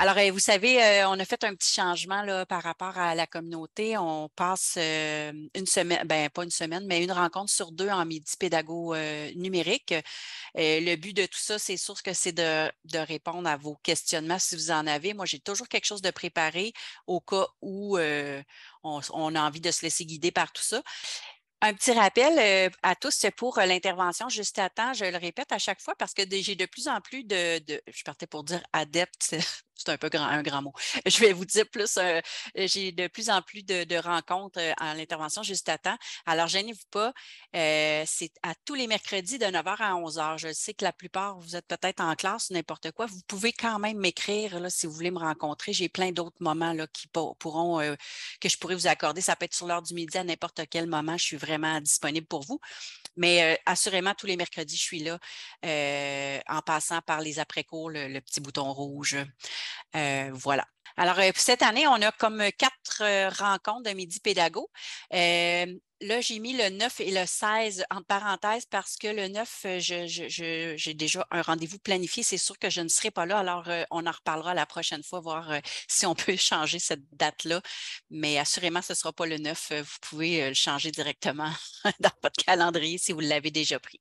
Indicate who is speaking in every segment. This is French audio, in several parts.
Speaker 1: Alors, euh, vous savez, euh, on a fait un petit changement par rapport à la communauté. On passe euh, une semaine, ben pas une semaine, mais une rencontre sur deux en midi pédago numérique. le but de tout ça, c'est sûr que c'est de, répondre à vos questionnements si vous en avez. Moi, j'ai toujours quelque chose de préparé au cas où on, a envie de se laisser guider par tout ça. Un petit rappel à tous pour l'intervention juste à temps. Je le répète à chaque fois parce que j'ai de plus en plus de, je partais pour dire adeptes, c'est un peu un grand mot. Je vais vous dire plus, euh, j'ai de plus en plus de, rencontres en l'intervention juste à temps. Alors, gênez-vous pas, c'est à tous les mercredis de 9h à 11h. Je sais que la plupart, vous êtes peut-être en classe ou n'importe quoi. Vous pouvez quand même m'écrire si vous voulez me rencontrer. J'ai plein d'autres moments là, qui que je pourrais vous accorder. Ça peut être sur l'heure du midi à n'importe quel moment. Je suis vraiment disponible pour vous. Mais assurément, tous les mercredis, je suis là en passant par les après-cours, le, petit bouton rouge. voilà. Alors, cette année, on a comme quatre rencontres de midi pédago. là, j'ai mis le 9 et le 16 en parenthèse parce que le 9, j'ai déjà un rendez-vous planifié. C'est sûr que je ne serai pas là. Alors, on en reparlera la prochaine fois, voir si on peut changer cette date-là. Mais assurément, ce ne sera pas le 9. Vous pouvez le changer directement dans votre calendrier si vous l'avez déjà pris.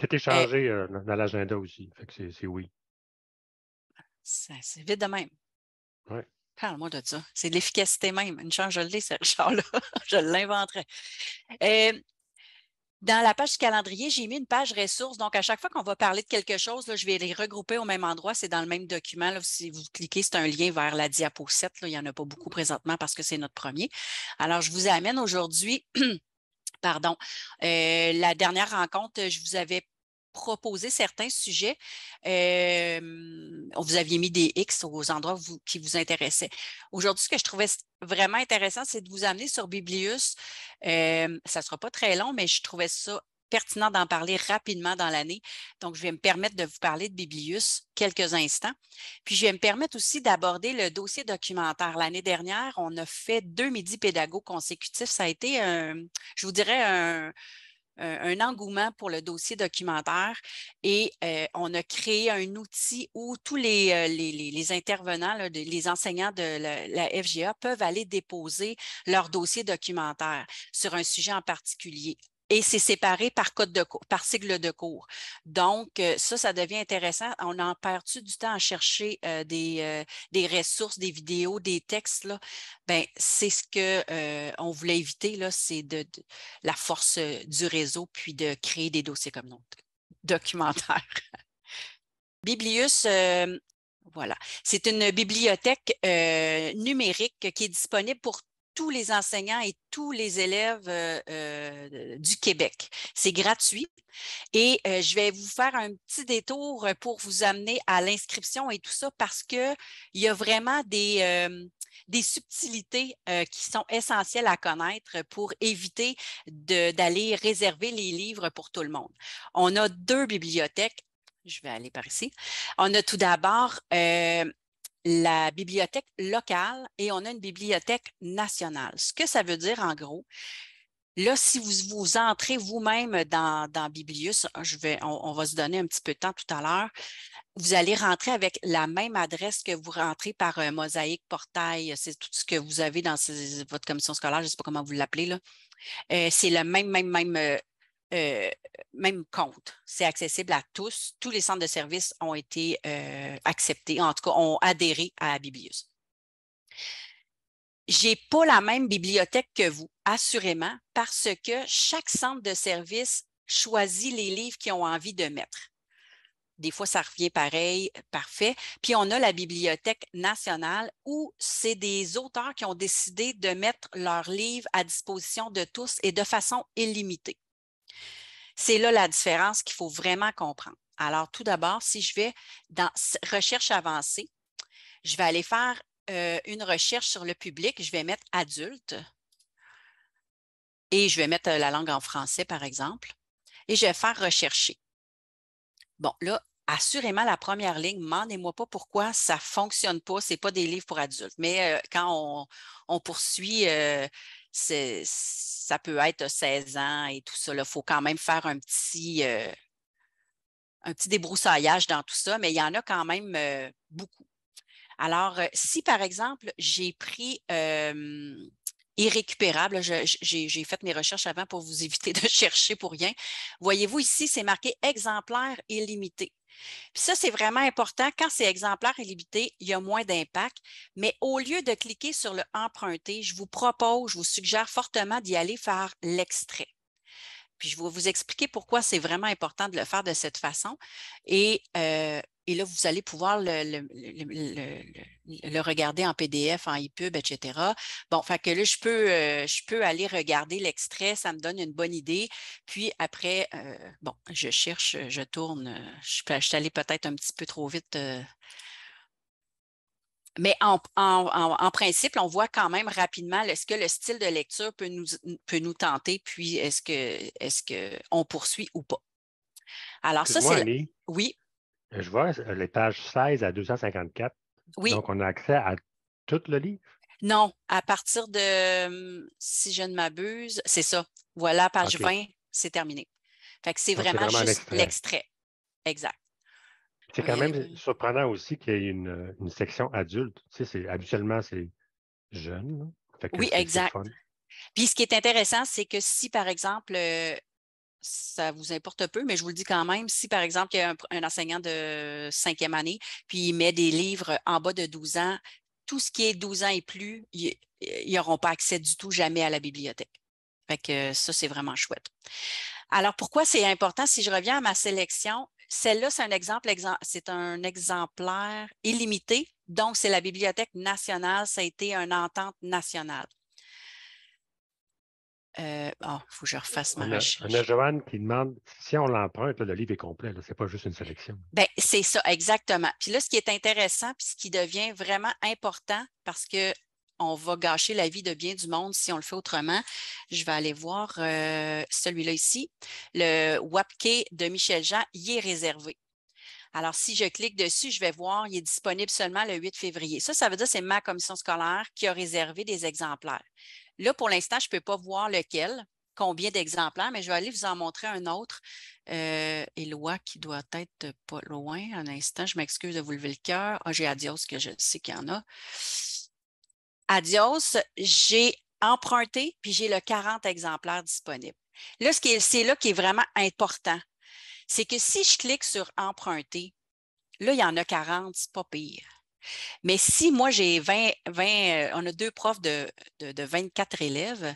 Speaker 2: C'est changé dans l'agenda aussi. c'est oui.
Speaker 1: C'est vite de même.
Speaker 2: Oui.
Speaker 1: Parle-moi de ça. C'est de l'efficacité même. Une chance, je l'ai, ce Richard-là. je l'inventerai. dans la page du calendrier, j'ai mis une page ressources. Donc, à chaque fois qu'on va parler de quelque chose, je vais les regrouper au même endroit. C'est dans le même document. Si vous cliquez, c'est un lien vers la diapo 7. Il n'y en a pas beaucoup présentement parce que c'est notre premier. Alors, je vous amène aujourd'hui pardon, euh, la dernière rencontre, je vous avais proposé certains sujets. vous aviez mis des X aux endroits qui vous intéressaient. Aujourd'hui, ce que je trouvais vraiment intéressant, c'est de vous amener sur Biblius. ça ne sera pas très long, mais je trouvais ça pertinent d'en parler rapidement dans l'année. Donc, je vais me permettre de vous parler de Biblius quelques instants. Puis, je vais me permettre aussi d'aborder le dossier documentaire. L'année dernière, on a fait deux midis pédagogues consécutifs. Ça a été, je vous dirais, un, un engouement pour le dossier documentaire et euh, on a créé un outil où tous les, euh, les, intervenants, les enseignants de la, FGA peuvent aller déposer leur dossier documentaire sur un sujet en particulier et c'est séparé par code de cours, par cycle de cours. Donc, euh, ça, ça devient intéressant. On en perd-tu du temps à chercher euh, des, euh, des, ressources, des vidéos, des textes? Ben, c'est ce qu'on voulait éviter, c'est de, la force du réseau, puis de créer des dossiers comme nous, documentaires. Biblius, voilà. C'est une bibliothèque numérique qui est disponible pour tous les enseignants et tous les élèves euh, euh, du Québec. C'est gratuit et euh, je vais vous faire un petit détour pour vous amener à l'inscription et tout ça parce qu'il y a vraiment des, des subtilités qui sont essentielles à connaître pour éviter d'aller réserver les livres pour tout le monde. On a deux bibliothèques. Je vais aller par ici. On a tout d'abord la bibliothèque locale et on a une bibliothèque nationale. Ce que ça veut dire en gros, là, si vous, vous entrez vous-même dans, Biblius, je vais, on, va se donner un petit peu de temps tout à l'heure, vous allez rentrer avec la même adresse que vous rentrez par un mosaïque portail. C'est tout ce que vous avez dans votre commission scolaire, je ne sais pas comment vous l'appelez. là. Euh, c'est le même, même, même euh, même compte. C'est accessible à tous. Tous les centres de services ont été euh, acceptés, en tout cas, ont adhéré à Biblius. Je n'ai pas la même bibliothèque que vous, assurément, parce que chaque centre de service choisit les livres qu'ils ont envie de mettre. Des fois, ça revient pareil, parfait. Puis on a la Bibliothèque nationale où c'est des auteurs qui ont décidé de mettre leurs livres à disposition de tous et de façon illimitée. C'est là la différence qu'il faut vraiment comprendre. Alors, tout d'abord, si je vais dans recherche avancée, je vais aller faire euh, une recherche sur le public. Je vais mettre adulte et je vais mettre euh, la langue en français, par exemple, et je vais faire rechercher. Bon, là, assurément, la première ligne, demandez-moi pas pourquoi ça ne fonctionne pas, ce n'est pas des livres pour adultes. Mais euh, quand on, poursuit ça peut être 16 ans et tout ça. Il faut quand même faire un petit, débroussaillage dans tout ça, mais il y en a quand même beaucoup. Alors, si par exemple, j'ai pris irrécupérable. J'ai fait mes recherches avant pour vous éviter de chercher pour rien. Voyez-vous ici, c'est marqué exemplaire illimité. Puis ça, c'est vraiment important. Quand c'est exemplaire illimité, il y a moins d'impact. Mais au lieu de cliquer sur le emprunter, je vous propose, je vous suggère fortement d'y aller faire l'extrait. Puis je vais vous expliquer pourquoi c'est vraiment important de le faire de cette façon. Et euh, et là, vous allez pouvoir le, regarder en PDF, en EPUB, etc. Bon, fait que là, je peux, euh, je peux aller regarder l'extrait, ça me donne une bonne idée. Puis après, euh, bon, je cherche, je tourne. Je, suis allée peut-être un petit peu trop vite. Euh. mais en, principe, on voit quand même rapidement est-ce que le style de lecture peut nous, peut nous tenter, puis est-ce que est-ce qu'on poursuit ou pas?
Speaker 2: Alors, ça, c'est.
Speaker 1: Oui?
Speaker 2: Je vois les pages 16 à 254. Oui. Donc, on a accès à tout le livre?
Speaker 1: Non, à partir de, si je ne m'abuse, c'est ça. Voilà, page 20, c'est terminé. Fait que c'est vraiment, juste l'extrait. Exact.
Speaker 2: C'est quand même euh, surprenant aussi qu'il y ait une, section adulte. Tu sais, habituellement, c'est jeune.
Speaker 1: oui, exact. Puis ce qui est intéressant, c'est que si, par exemple, euh, ça vous importe peu, mais je vous le dis quand même, si par exemple, il y a un, enseignant de cinquième année, puis il met des livres en bas de 12 ans, tout ce qui est 12 ans et plus, ils n'auront pas accès du tout jamais à la bibliothèque. Fait ça, c'est vraiment chouette. Alors, pourquoi c'est important? Si je reviens à ma sélection, celle-là, c'est un exemple, c'est un exemplaire illimité. Donc, c'est la Bibliothèque nationale. Ça a été une entente nationale. Euh, oh, il faut que je refasse ma recherche.
Speaker 2: On a Joanne qui demande si on l'emprunte, le livre est complet, ce n'est pas juste une sélection.
Speaker 1: Ben, c'est ça, exactement. Puis là, ce qui est intéressant, puis ce qui devient vraiment important, parce que on va gâcher la vie de bien du monde si on le fait autrement. Je vais aller voir euh, celui-là ici. Le WAPK de Michel Jean, y est réservé. Alors, si je clique dessus, je vais voir, il est disponible seulement le 8 février. Ça, ça veut dire que c'est ma commission scolaire qui a réservé des exemplaires. Là, pour l'instant, je ne peux pas voir lequel, combien d'exemplaires, mais je vais aller vous en montrer un autre. Euh, Éloi qui doit être pas loin. Un instant, je m'excuse de vous lever le cœur. Ah, j'ai Adios que je sais qu'il y en a. Adios, j'ai emprunté, puis j'ai le 40 exemplaires disponibles. Là, c'est là qui est vraiment important. C'est que si je clique sur emprunter, là, il y en a 40, c'est pas pire. Mais si moi, j'ai 20, 20 euh, on a deux profs de, 24 élèves,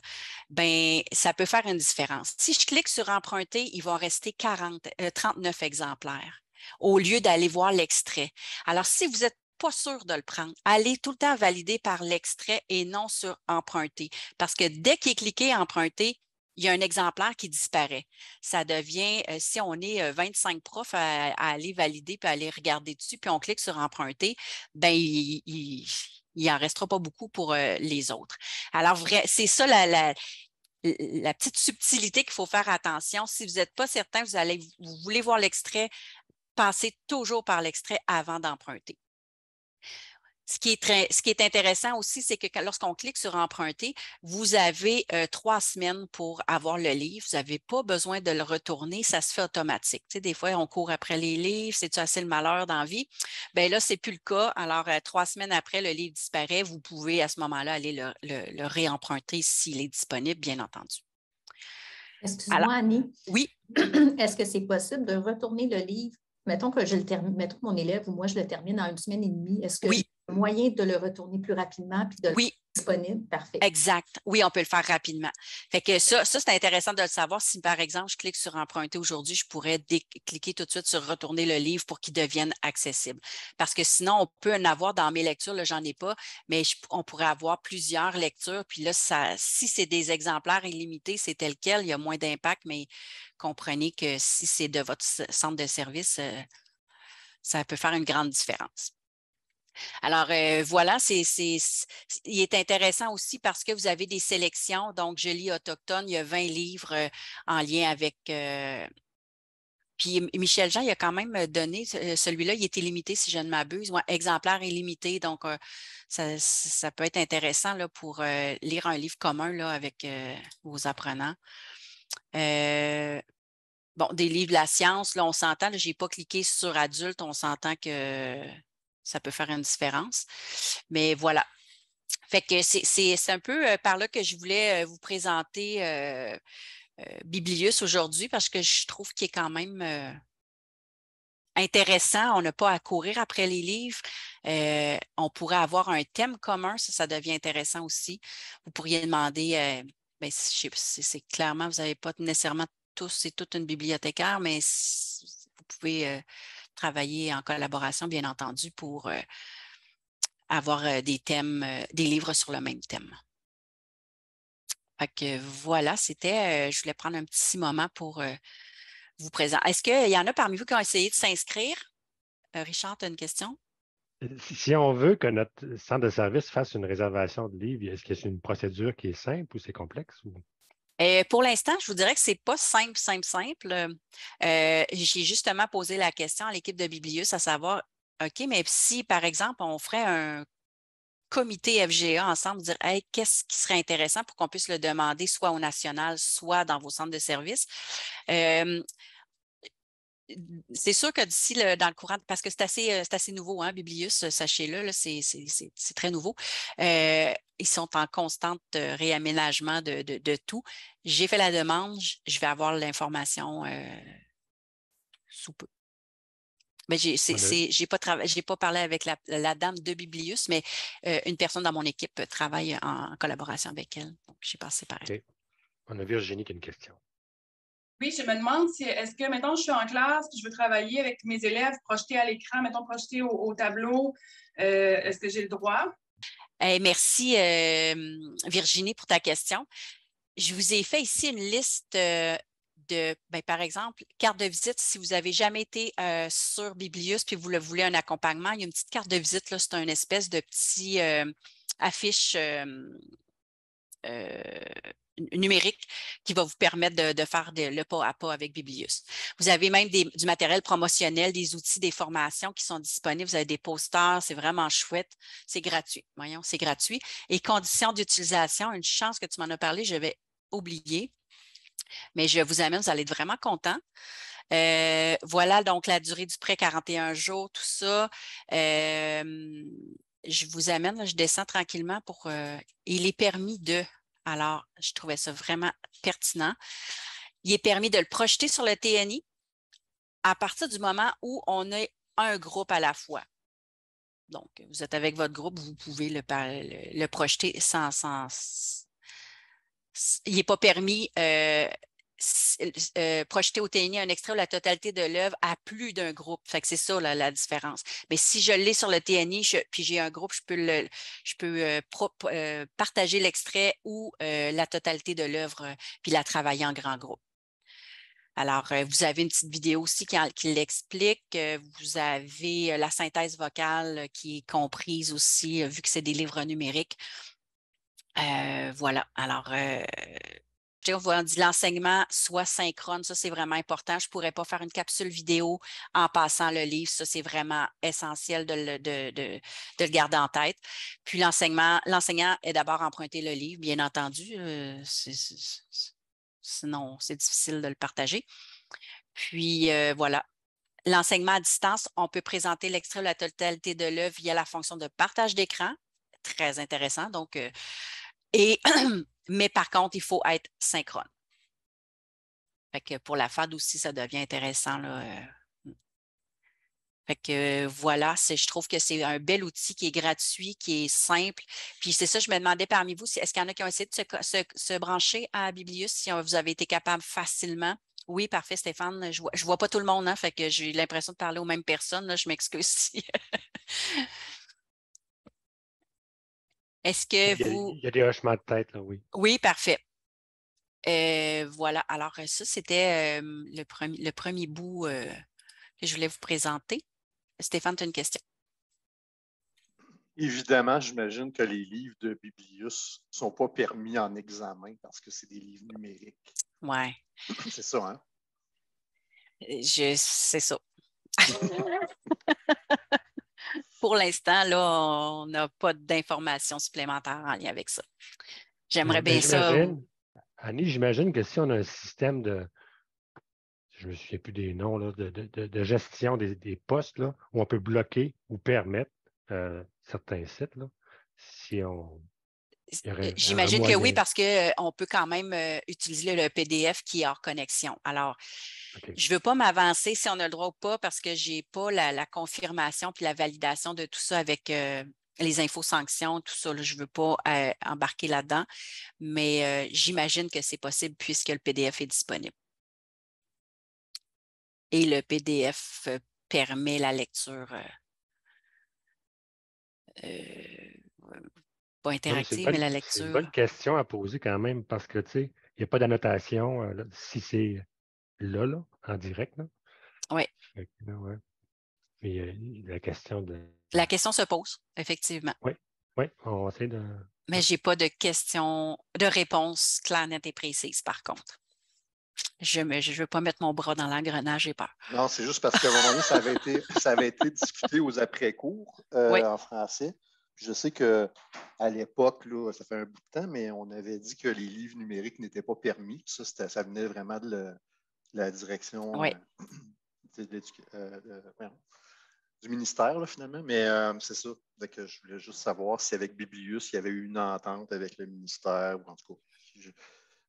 Speaker 1: ben ça peut faire une différence. Si je clique sur emprunter, il va rester 40, 39 euh, exemplaires au lieu d'aller voir l'extrait. Alors, si vous êtes pas sûr de le prendre, allez tout le temps valider par l'extrait et non sur emprunter. Parce que dès qu'il est cliqué emprunter, il y a un exemplaire qui disparaît. Ça devient, euh, si on est 25 euh, profs à, aller valider puis à aller regarder dessus, puis on clique sur emprunter, ben il, n'en restera pas beaucoup pour euh, les autres. Alors, c'est ça la, la, petite subtilité qu'il faut faire attention. Si vous n'êtes pas certain, vous allez, vous voulez voir l'extrait, passez toujours par l'extrait avant d'emprunter. Ce qui est, très, ce qui est intéressant aussi, c'est que lorsqu'on clique sur emprunter, vous avez euh, trois semaines pour avoir le livre. Vous n'avez pas besoin de le retourner, ça se fait automatique. Tu sais, des fois, on court après les livres, c'est assez le malheur dans la vie? Bien là, ce n'est plus le cas. Alors, euh, trois semaines après, le livre disparaît. Vous pouvez à ce moment-là aller le, le, réemprunter s'il est disponible, bien entendu.
Speaker 3: Excuse-moi, Annie.
Speaker 1: Oui?
Speaker 3: Est-ce que c'est possible de retourner le livre? Mettons que je le termine, mettons mon élève ou moi je le termine en une semaine et demie, est-ce que oui moyen de le retourner plus rapidement puis de oui. disponible? Parfait.
Speaker 1: Exact. Oui, on peut le faire rapidement. Fait que ça, ça c'est intéressant de le savoir. Si, par exemple, je clique sur emprunter aujourd'hui, je pourrais cliquer tout de suite sur retourner le livre pour qu'il devienne accessible. Parce que sinon, on peut en avoir dans mes lectures, là, j'en ai pas, mais on pourrait avoir plusieurs lectures. Puis là, ça, si c'est des exemplaires illimités, c'est tel quel, il y a moins d'impact, mais comprenez que si c'est de votre centre de service, euh, ça peut faire une grande différence. Alors euh, voilà, c'est, il est intéressant aussi parce que vous avez des sélections. Donc, je lis autochtone, il y a 20 livres euh, en lien avec. Euh, puis Michel Jean, il a quand même donné, celui-là, il était limité, si je ne m'abuse, exemplaire illimité. Donc, ça, peut être intéressant là, pour lire un livre commun là, avec vos apprenants. bon, des livres de la science, là, on s'entend, je n'ai pas cliqué sur adulte, on s'entend que ça peut faire une différence. Mais voilà. Fait que c'est un peu par là que je voulais vous présenter Biblius aujourd'hui parce que je trouve qu'il est quand même intéressant. On n'a pas à courir après les livres. on pourrait avoir un thème commun, ça, ça devient intéressant aussi. Vous pourriez demander, ben, c'est clairement, vous n'avez pas nécessairement tous c'est toute une bibliothécaire, mais vous pouvez travailler en collaboration, bien entendu, pour avoir des thèmes, des livres sur le même thème. Fait que voilà, c'était, je voulais prendre un petit moment pour vous présenter. Est-ce qu'il y en a parmi vous qui ont essayé de s'inscrire? Richard, tu as une question?
Speaker 2: Si on veut que notre centre de service fasse une réservation de livres, est-ce que c'est une procédure qui est simple ou c'est complexe?
Speaker 1: Pour l'instant, je vous dirais que ce n'est pas simple, simple, simple. Euh, j'ai justement posé la question à l'équipe de Biblius à savoir, OK, mais si, par exemple, on ferait un comité FGA ensemble, dire qu'est-ce qui serait intéressant pour qu'on puisse le demander soit au national, soit dans vos centres de services? Euh, c'est sûr que d'ici, dans le courant, parce que c'est assez, euh, assez nouveau, hein, Biblius, sachez-le, c'est très nouveau. Euh, ils sont en constante euh, réaménagement de, tout. J'ai fait la demande, je vais avoir l'information sous peu. Mais j'ai n'ai pas, pas parlé avec la, dame de Biblius, mais une personne dans mon équipe travaille en, collaboration avec elle. Donc, j'ai passé par elle.
Speaker 2: On a Virginie qui a une question.
Speaker 4: Oui, je me demande si, est-ce que, mettons, je suis en classe, je veux travailler avec mes élèves, projeter à l'écran, mettons, projeter au, tableau, euh, est-ce que j'ai le droit?
Speaker 1: merci, euh, Virginie, pour ta question. Je vous ai fait ici une liste euh, de, ben, par exemple, carte de visite. Si vous n'avez jamais été sur Biblius puis vous le voulez un accompagnement, il y a une petite carte de visite. C'est une espèce de petit affiche numérique qui va vous permettre de, faire le pas à pas avec Biblius. Vous avez même du matériel promotionnel, des outils, des formations qui sont disponibles. Vous avez des posters, c'est vraiment chouette. C'est gratuit. Voyons, c'est gratuit. Et conditions d'utilisation, une chance que tu m'en as parlé, je vais oublier. Mais je vous amène, vous allez être vraiment content. Euh, voilà donc la durée du prêt, 41 jours, tout ça. Euh, je vous amène, je descends tranquillement pour. Euh, il est permis de alors, je trouvais ça vraiment pertinent. Il est permis de le projeter sur le TNI à partir du moment où on a un groupe à la fois. Donc, vous êtes avec votre groupe, vous pouvez le, projeter sans, sans, Il n'est pas permis euh, euh, projeter au TNI un extrait ou la totalité de l'œuvre à plus d'un groupe. C'est ça la, différence. Mais si je l'ai sur le TNI, puis j'ai un groupe, je peux, euh, euh, partager l'extrait ou la totalité de l'œuvre, puis la travailler en grand groupe. Alors, vous avez une petite vidéo aussi qui l'explique. Vous avez la synthèse vocale qui est comprise aussi, vu que c'est des livres numériques. Voilà. Alors, on dit l'enseignement soit synchrone, ça c'est vraiment important. Je ne pourrais pas faire une capsule vidéo en passant le livre, ça c'est vraiment essentiel de le, de, le, garder en tête. Puis l'enseignement, l'enseignant est d'abord emprunté le livre, bien entendu, euh, sinon c'est difficile de le partager. Puis euh, voilà. L'enseignement à distance, on peut présenter l'extrait ou la totalité de l'œuvre via la fonction de partage d'écran. Très intéressant. Donc, euh, mais par contre, il faut être synchrone. Pour la FAD aussi, ça devient intéressant. Là. Euh. Fait que voilà, je trouve que c'est un bel outil qui est gratuit, qui est simple. Puis c'est ça, je me demandais parmi vous, est-ce qu'il y en a qui ont essayé de se, brancher à Biblius, si vous avez été capable facilement? Oui, parfait, Stéphane. Je ne vois, pas tout le monde, hein, fait j'ai l'impression de parler aux mêmes personnes. je m'excuse si. Est-ce que vous.
Speaker 2: Il y a des hochements de tête, là, oui.
Speaker 1: Oui, parfait. Euh, voilà. Alors, euh, ça, c'était euh, le, premier, le premier bout que je voulais vous présenter. Stéphane, tu as une question?
Speaker 5: Évidemment, j'imagine que les livres de Biblius ne sont pas permis en examen parce que c'est des livres numériques.
Speaker 1: Oui.
Speaker 5: C'est ça, hein?
Speaker 1: Je, c'est ça. pour l'instant, là, on n'a pas d'informations supplémentaires en lien avec ça. J'aimerais bien ça.
Speaker 2: Annie, j'imagine que si on a un système de, je ne me souviens plus des noms, de, gestion des, postes, là, où on peut bloquer ou permettre, certains sites, là, si on.
Speaker 1: J'imagine que oui, parce qu'on peut quand même utiliser le PDF qui est hors connexion. Alors, je ne veux pas m'avancer si on a le droit ou pas parce que je n'ai pas la, confirmation puis la validation de tout ça avec les infos sanctions, tout ça. je ne veux pas embarquer là-dedans, mais j'imagine que c'est possible puisque le PDF est disponible. Et le PDF permet la lecture. Pas interactive, mais la lecture. C'est
Speaker 2: une bonne question à poser quand même parce que, tu sais, il n'y a pas d'annotation si c'est là, là, en direct. Là.
Speaker 1: Oui.
Speaker 2: Mais la question de.
Speaker 1: La question se pose, effectivement.
Speaker 2: Oui, oui, on essaie de.
Speaker 1: Mais je n'ai pas de question, de réponse claire, nette et précise, par contre. Je ne je veux pas mettre mon bras dans l'engrenage, j'ai peur.
Speaker 5: Non, c'est juste parce qu'à un moment donné, ça avait été, ça avait été discuté aux après-cours euh, en français. Je sais qu'à l'époque, ça fait un bout de temps, mais on avait dit que les livres numériques n'étaient pas permis. Ça, ça venait vraiment de, la direction euh, euh, du ministère, finalement. Mais euh, c'est ça. que je voulais juste savoir si avec Biblius, il y avait eu une entente avec le ministère, ou en tout cas,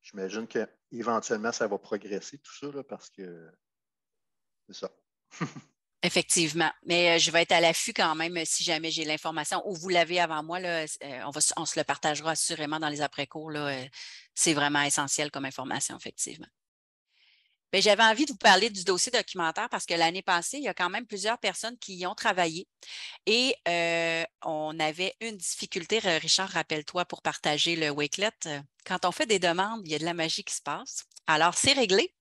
Speaker 5: j'imagine qu'éventuellement, ça va progresser, tout ça, parce que c'est ça.
Speaker 1: Effectivement. Mais je vais être à l'affût quand même si jamais j'ai l'information ou vous l'avez avant moi. Là, on, va, on se le partagera assurément dans les après-cours. C'est vraiment essentiel comme information, effectivement. Ben, j'avais envie de vous parler du dossier documentaire parce que l'année passée, il y a quand même plusieurs personnes qui y ont travaillé et euh, on avait une difficulté, Richard, rappelle-toi, pour partager le Wakelet. Quand on fait des demandes, il y a de la magie qui se passe. Alors, c'est réglé.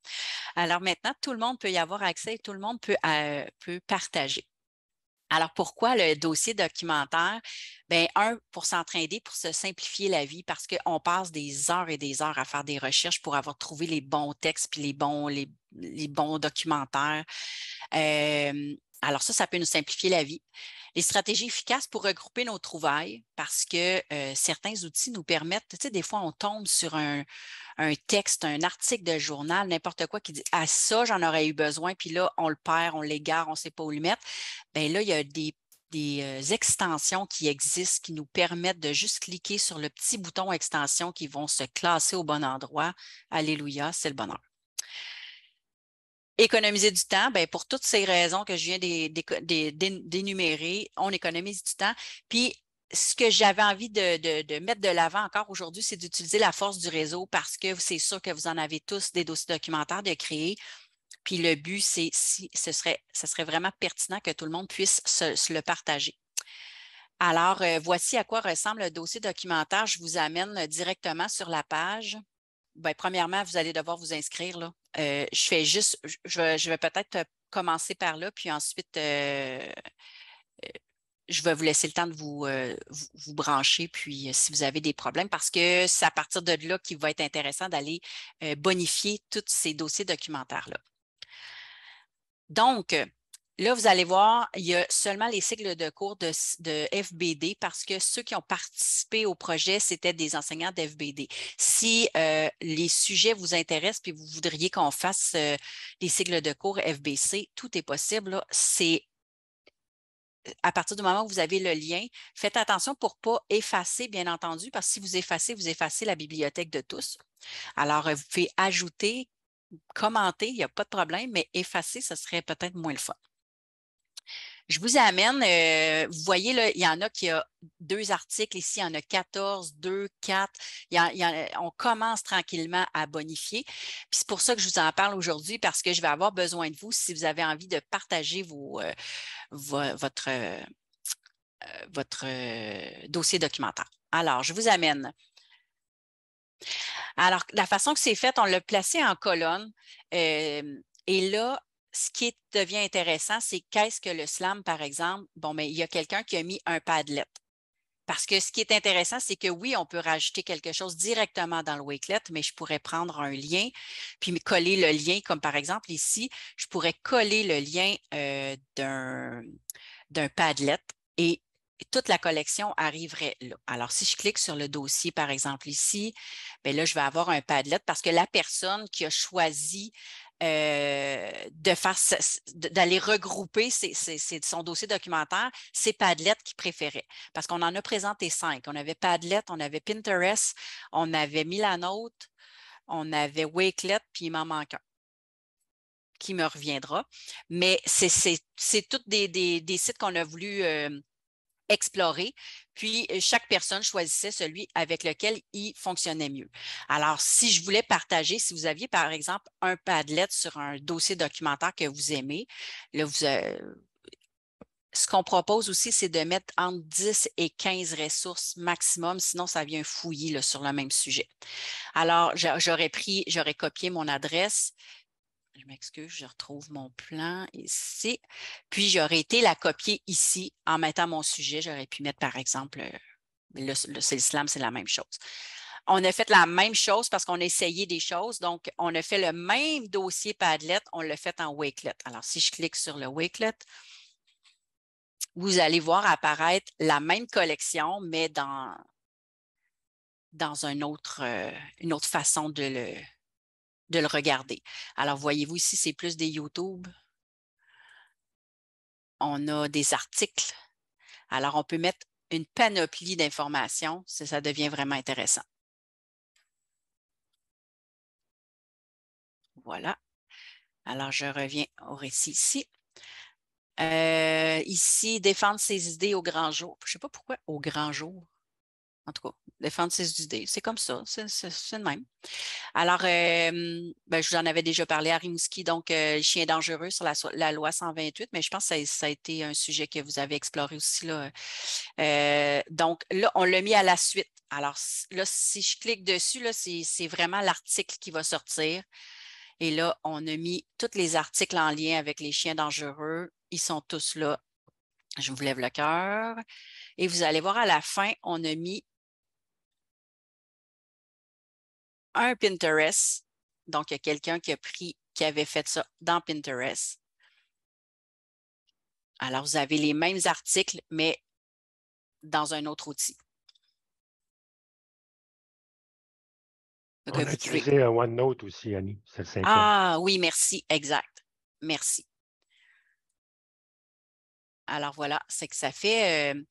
Speaker 1: Alors maintenant, tout le monde peut y avoir accès et tout le monde peut, euh, partager. Alors, pourquoi le dossier documentaire? Bien, un, pour s'entraîner, pour se simplifier la vie, parce qu'on passe des heures et des heures à faire des recherches pour avoir trouvé les bons textes puis les bons, les, documentaires. Euh, alors ça, ça peut nous simplifier la vie. Les stratégies efficaces pour regrouper nos trouvailles, parce que euh, certains outils nous permettent, tu sais, des fois, on tombe sur un, texte, un article de journal, n'importe quoi qui dit Ah, ça, j'en aurais eu besoin, puis là, on le perd, on l'égare, on ne sait pas où le mettre. Bien là, il y a des des euh, extensions qui existent qui nous permettent de juste cliquer sur le petit bouton extension qui vont se classer au bon endroit. Alléluia, c'est le bonheur. Économiser du temps, bien, pour toutes ces raisons que je viens d'énumérer, on économise du temps. Puis, ce que j'avais envie de, mettre de l'avant encore aujourd'hui, c'est d'utiliser la force du réseau parce que c'est sûr que vous en avez tous des dossiers documentaires de créer. Puis le but, c'est si ce serait, serait vraiment pertinent que tout le monde puisse se, le partager. Alors, euh, voici à quoi ressemble le dossier documentaire. Je vous amène directement sur la page. Bien, premièrement, vous allez devoir vous inscrire. Là. Euh, je fais juste, je vais, peut-être euh, commencer par là, puis ensuite, euh, je vais vous laisser le temps de vous, vous, brancher, puis si vous avez des problèmes, parce que c'est à partir de là qu'il va être intéressant d'aller bonifier tous ces dossiers documentaires-là. Donc, Là, vous allez voir, il y a seulement les cycles de cours de, FBD parce que ceux qui ont participé au projet, c'était des enseignants d'FBD. Si euh, les sujets vous intéressent et vous voudriez qu'on fasse euh, les cycles de cours FBC, tout est possible. C'est à partir du moment où vous avez le lien, faites attention pour ne pas effacer, bien entendu, parce que si vous effacez, vous effacez la bibliothèque de tous. Alors, vous pouvez ajouter, commenter, il n'y a pas de problème, mais effacer, ce serait peut-être moins le fun. Je vous amène, euh, vous voyez, là, il y en a qui a deux articles ici, il y en a 14, 2, 4. on commence tranquillement à bonifier. C'est pour ça que je vous en parle aujourd'hui, parce que je vais avoir besoin de vous si vous avez envie de partager vos, euh, votre, euh, votre dossier documentaire. Alors, je vous amène. Alors, la façon que c'est fait, on l'a placé en colonne. et là, ce qui devient intéressant, c'est qu'est-ce que le slam, par exemple? Bon, mais il y a quelqu'un qui a mis un padlet. Parce que ce qui est intéressant, c'est que oui, on peut rajouter quelque chose directement dans le Wakelet, mais je pourrais prendre un lien, puis coller le lien, comme par exemple ici, je pourrais coller le lien euh, d'un Padlet et toute la collection arriverait là. Alors, si je clique sur le dossier, par exemple ici, bien là, je vais avoir un Padlet parce que la personne qui a choisi euh, de faire d'aller regrouper son dossier documentaire, c'est Padlet qui préférait. Parce qu'on en a présenté cinq. On avait Padlet, on avait Pinterest, on avait Milanote, on avait Wakelet, puis il m'en manque un qui me reviendra. Mais c'est tous des, des, sites qu'on a voulu euh, explorer. Puis, euh, chaque personne choisissait celui avec lequel il fonctionnait mieux. Alors, si je voulais partager, si vous aviez, par exemple, un Padlet sur un dossier documentaire que vous aimez, euh, ce qu'on propose aussi, c'est de mettre entre 10 et 15 ressources maximum, sinon ça vient fouiller sur le même sujet. Alors, j'aurais pris, j'aurais copié mon adresse, je m'excuse, je retrouve mon plan ici. Puis j'aurais été la copier ici en mettant mon sujet. J'aurais pu mettre, par exemple, euh, le, le c'est la même chose. On a fait la même chose parce qu'on a essayé des choses. Donc, on a fait le même dossier Padlet, on l'a fait en Wakelet. Alors, si je clique sur le Wakelet, vous allez voir apparaître la même collection, mais dans, dans un autre, euh, une autre façon de le, de le regarder. Alors, voyez-vous ici, c'est plus des YouTube. On a des articles. Alors, on peut mettre une panoplie d'informations. Ça, ça devient vraiment intéressant. Voilà. Alors, je reviens au récit ici. Euh, ici, défendre ses idées au grand jour. Je ne sais pas pourquoi au grand jour. En tout cas, défendre ses idées. C'est comme ça, c'est le même. Alors, euh, ben, je vous en avais déjà parlé à donc euh, chien dangereux sur la, loi 128, mais je pense que ça, a été un sujet que vous avez exploré aussi. Là. Euh, donc, là, on l'a mis à la suite. Alors, là, si je clique dessus, c'est vraiment l'article qui va sortir. Et là, on a mis tous les articles en lien avec les chiens dangereux. Ils sont tous là. Je vous lève le cœur. Et vous allez voir à la fin, on a mis un Pinterest. Donc, il y a quelqu'un qui a pris, qui avait fait ça dans Pinterest. Alors, vous avez les mêmes articles, mais dans un autre outil.
Speaker 2: On a utilisé OneNote aussi, Annie.
Speaker 1: Ah oui, merci, exact. Merci. Alors voilà, c'est que ça fait, euh,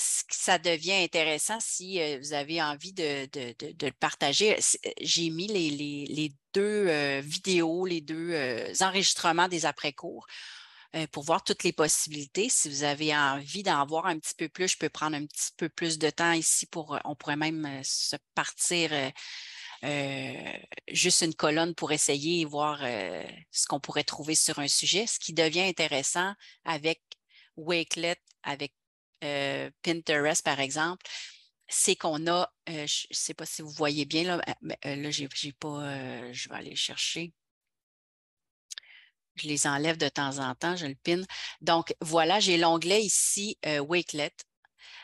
Speaker 1: ça devient intéressant si vous avez envie de, le partager. J'ai mis les, deux vidéos, les deux enregistrements des après-cours pour voir toutes les possibilités. Si vous avez envie d'en voir un petit peu plus, je peux prendre un petit peu plus de temps ici pour, on pourrait même se partir juste une colonne pour essayer et voir ce qu'on pourrait trouver sur un sujet. Ce qui devient intéressant avec Wakelet, avec euh, Pinterest, par exemple, c'est qu'on a, euh, je ne sais pas si vous voyez bien, là, mais, euh, là, j'ai, pas, je vais aller chercher. Je les enlève de temps en temps, je le pin. Donc, voilà, j'ai l'onglet ici, Wakelet.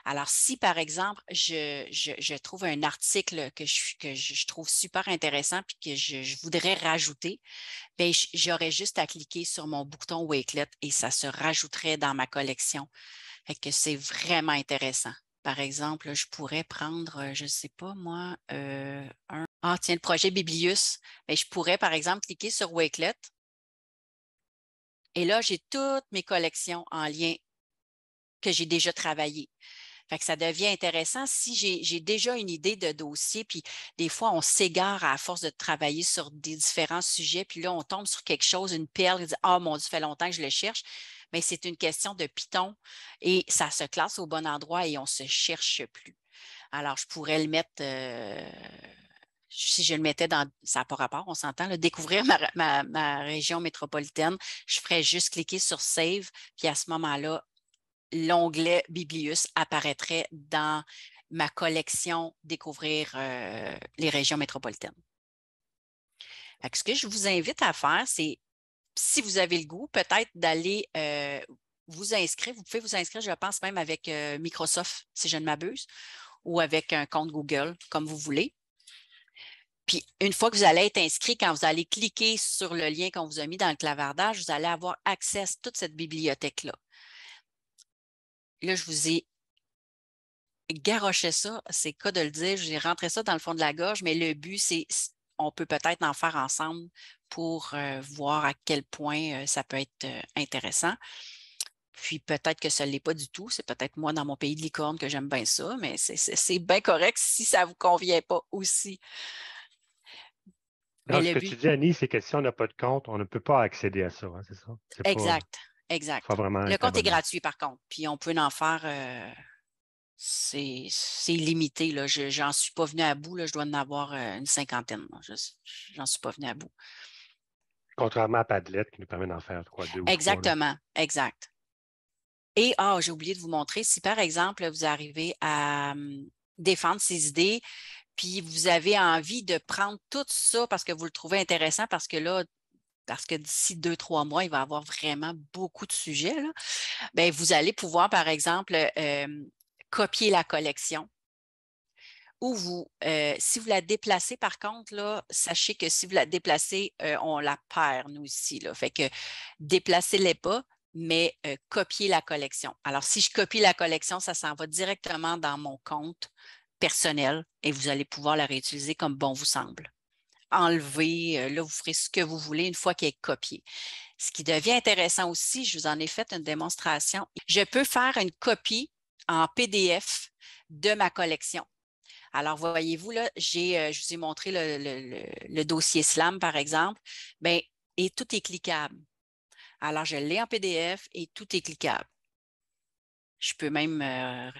Speaker 1: Alors, si par exemple, je, trouve un article que, je, trouve super intéressant puis que je, voudrais rajouter, bien, j'aurais juste à cliquer sur mon bouton Wakelet et ça se rajouterait dans ma collection que c'est vraiment intéressant. Par exemple, je pourrais prendre, euh, je ne sais pas moi, euh, un. Ah, tiens, le projet Biblius. Mais je pourrais, par exemple, cliquer sur Wakelet. Et là, j'ai toutes mes collections en lien que j'ai déjà travaillées. Fait que ça devient intéressant si j'ai déjà une idée de dossier, puis des fois, on s'égare à force de travailler sur des différents sujets, puis là, on tombe sur quelque chose, une perle, et dit Ah, mon Dieu, ça fait longtemps que je le cherche mais c'est une question de Python et ça se classe au bon endroit et on ne se cherche plus. Alors, je pourrais le mettre, euh, si je le mettais dans, ça n'a pas rapport, on s'entend, découvrir ma, région métropolitaine, je ferais juste cliquer sur Save, puis à ce moment-là, l'onglet Biblius apparaîtrait dans ma collection Découvrir euh, les régions métropolitaines. ce que je vous invite à faire, c'est si vous avez le goût, peut-être d'aller euh, vous inscrire. Vous pouvez vous inscrire, je pense même avec euh, Microsoft, si je ne m'abuse, ou avec un compte Google, comme vous voulez. Puis, une fois que vous allez être inscrit, quand vous allez cliquer sur le lien qu'on vous a mis dans le clavardage, vous allez avoir accès à toute cette bibliothèque-là. Là, je vous ai garoché ça, c'est cas de le dire, je vous ai rentré ça dans le fond de la gorge, mais le but, c'est on peut peut-être en faire ensemble pour voir à quel point ça peut être intéressant. Puis peut-être que ça ne l'est pas du tout. C'est peut-être moi dans mon pays de licorne que j'aime bien ça, mais c'est bien correct si ça ne vous convient pas aussi.
Speaker 2: ce que tu dis, Annie, c'est que si on n'a pas de compte, on ne peut pas accéder à ça, hein, c'est ça?
Speaker 1: Exact, exact. Le compte est gratuit, par contre. Puis on peut en faire. Euh, c'est limité. Je n'en suis pas venu à bout. Là. Je dois en avoir euh, une cinquantaine. Je n'en suis pas venu à bout.
Speaker 2: Contrairement à Padlet qui nous permet d'en faire quoi, deux
Speaker 1: Exactement, exact. Et, ah, j'ai oublié de vous montrer, si par exemple, vous arrivez à hum, défendre ces idées, puis vous avez envie de prendre tout ça parce que vous le trouvez intéressant, parce que là, parce que d'ici deux, trois mois, il va y avoir vraiment beaucoup de sujets, bien, vous allez pouvoir, par exemple, copier la collection. Ou vous, euh, si vous la déplacez, par contre, sachez que si vous la déplacez, euh, on la perd, nous ici. Là. Fait que déplacez-les pas, mais copier la collection. Alors, si je copie la collection, ça s'en va directement dans mon compte personnel et vous allez pouvoir la réutiliser comme bon vous semble. Enlever, là, vous ferez ce que vous voulez une fois qu'elle est copiée. Ce qui devient intéressant aussi, je vous en ai fait une démonstration. Je peux faire une copie en PDF de ma collection. Alors, voyez-vous, là, j'ai, je vous ai montré le, dossier SLAM, par exemple, bien, et tout est cliquable. Alors, je l'ai en PDF et tout est cliquable. Je peux même euh,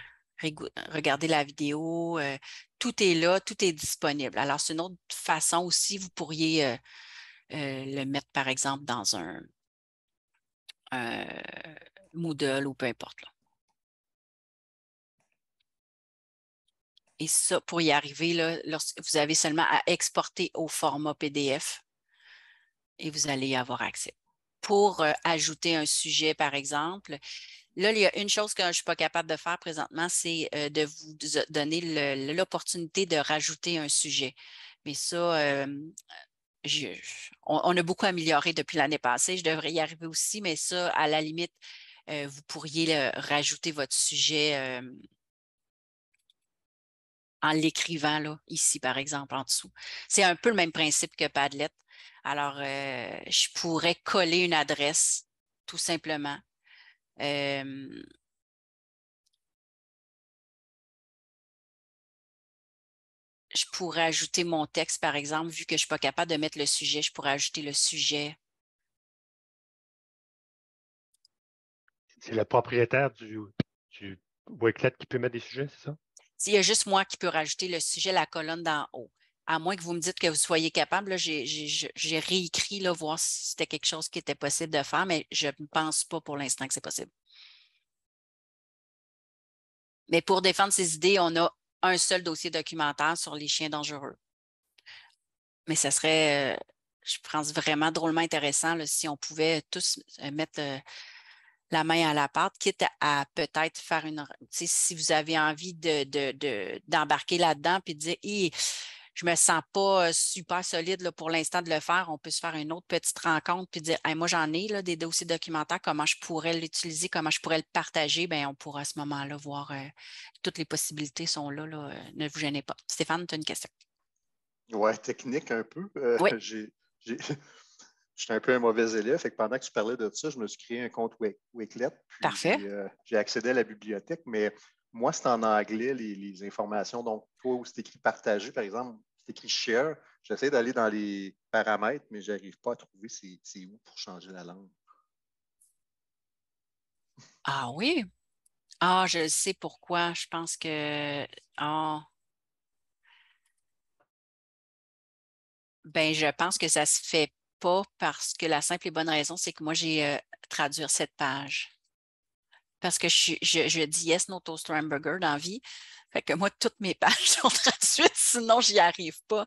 Speaker 1: regarder la vidéo. Euh, tout est là, tout est disponible. Alors, c'est une autre façon aussi, vous pourriez euh, le mettre, par exemple, dans un, Moodle ou peu importe. Et ça, pour y arriver, là, vous avez seulement à exporter au format PDF et vous allez y avoir accès pour euh, ajouter un sujet, par exemple. Là, il y a une chose que je ne suis pas capable de faire présentement, c'est euh, de vous donner l'opportunité de rajouter un sujet. Mais ça, euh, on, a beaucoup amélioré depuis l'année passée. Je devrais y arriver aussi, mais ça, à la limite, vous pourriez rajouter votre sujet l'écrivant là, ici, par exemple, en dessous. C'est un peu le même principe que Padlet. Alors, euh, je pourrais coller une adresse, tout simplement. je pourrais ajouter mon texte, par exemple, vu que je ne suis pas capable de mettre le sujet, je pourrais ajouter le sujet.
Speaker 2: C'est le propriétaire du, du qui peut mettre des sujets, c'est ça?
Speaker 1: Il y a juste moi qui peux rajouter le sujet, la colonne d'en haut à moins que vous me dites que vous soyez capable, j'ai réécrit, là, voir si c'était quelque chose qui était possible de faire, mais je ne pense pas pour l'instant que c'est possible. Mais pour défendre ces idées, on a un seul dossier documentaire sur les chiens dangereux. Mais ça serait, euh, je pense, vraiment drôlement intéressant si on pouvait tous euh, mettre euh, la main à la pâte, quitte à, peut-être faire une. Si vous avez envie d'embarquer de, là-dedans puis de dire je me sens pas super solide pour l'instant de le faire. On peut se faire une autre petite rencontre puis dire moi, j'en ai là, des dossiers documentaires, comment je pourrais l'utiliser, comment je pourrais le partager. Bien, on pourra à ce moment-là voir toutes les possibilités sont là, là. Ne vous gênez pas. Stéphane, tu as une question?
Speaker 5: Oui, technique un peu. Euh, oui. J'étais un peu un mauvais élève. Fait que pendant que tu parlais de ça, je me suis créé un compte Wakelet.
Speaker 1: Parfait.
Speaker 5: Euh, j'ai accédé à la bibliothèque, mais moi, c'est en anglais les, informations. Donc, toi, où c'est écrit partager, par exemple, c'est écrit share. J'essaie d'aller dans les paramètres, mais je n'arrive pas à trouver c'est où pour changer la langue.
Speaker 1: Ah oui? Ah, je sais pourquoi. Je pense que. Ah. Ben, je pense que ça se fait pas parce que la simple et bonne raison, c'est que moi, j'ai euh, traduit cette page parce que je, je, dis yes, no toaster hamburger dans la vie. Fait que moi, toutes mes pages sont traduites, sinon je n'y arrive pas.